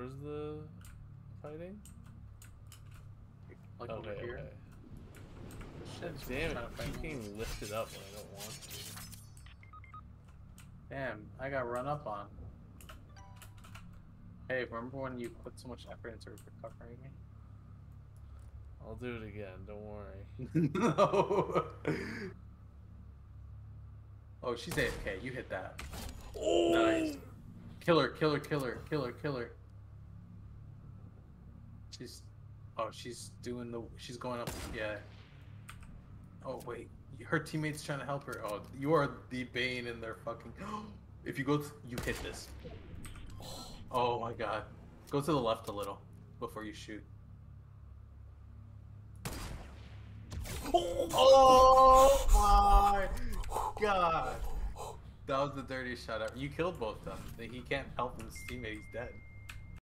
where's the fighting? Like okay, over here. okay. Shit, Damn it, trying to I keep getting lifted up when I don't want to. Damn, I got run up on. Hey, remember when you put so much effort into recovering me? I'll do it again, don't worry. no. Oh, she's AFK. You hit that. Oh! Nice. Killer, killer, killer, killer, killer. She's. Oh, she's doing the. She's going up. Yeah. Oh wait, her teammates trying to help her. Oh, you are the bane in their fucking. If you go, to, you hit this. Oh my god. Go to the left a little before you shoot. Oh, oh my god. That was the dirtiest shot ever. You killed both of them. He can't help his teammate. He's dead.